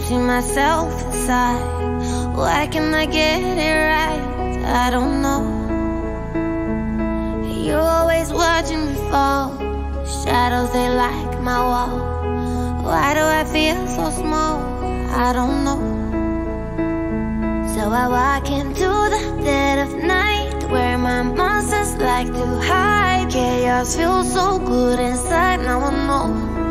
see myself inside. Why can I get it right? I don't know. You're always watching me fall. Shadows, they like my wall. Why do I feel so small? I don't know. So I walk into the dead of night where my monsters like to hide. Chaos feels so good inside, now I know.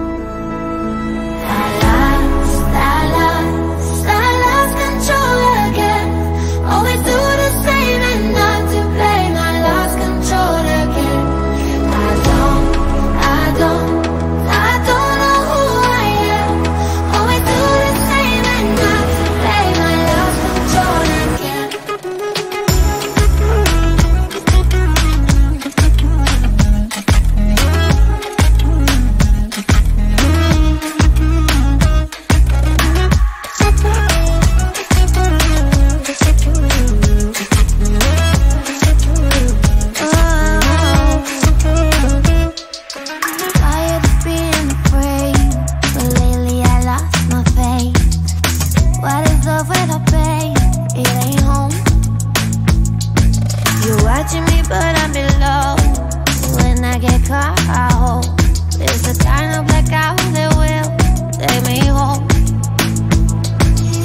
It's the kind of blackout that will take me home.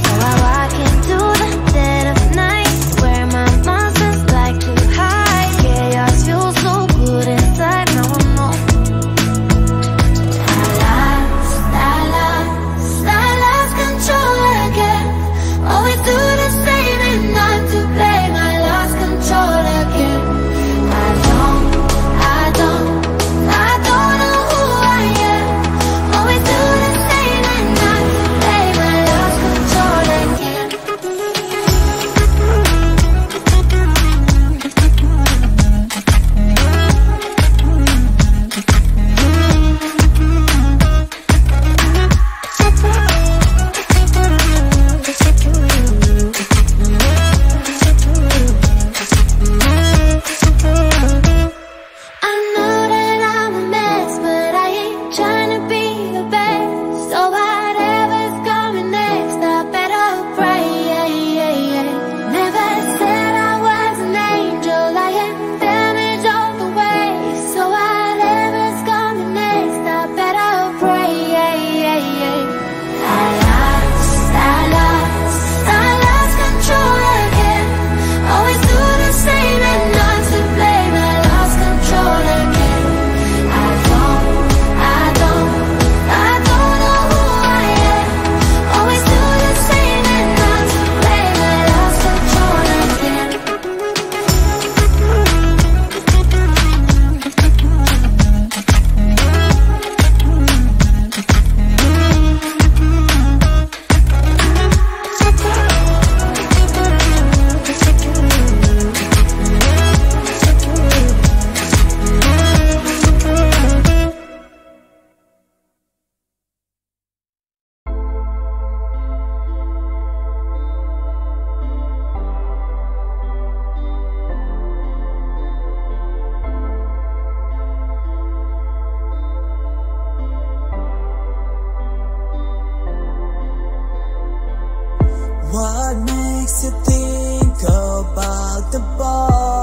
So I walk into What makes you think about the ball?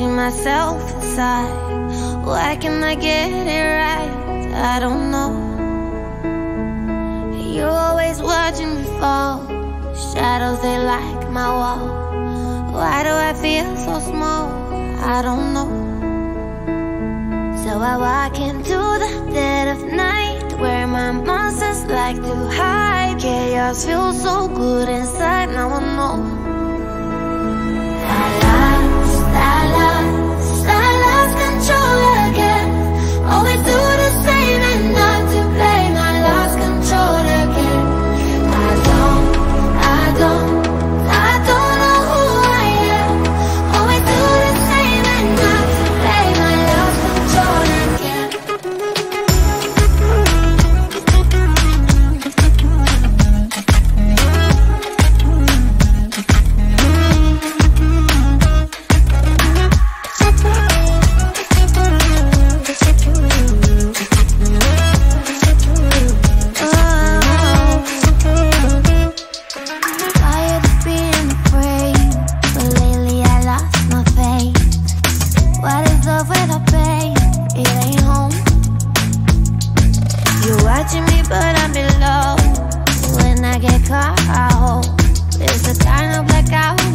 See myself inside. Why can I get it right? I don't know. You're always watching me fall. Shadows, they like my wall. Why do I feel so small? I don't know. So I walk into the dead of night where my monsters like to hide. Chaos feels so good inside. Now I know la la. the time I black out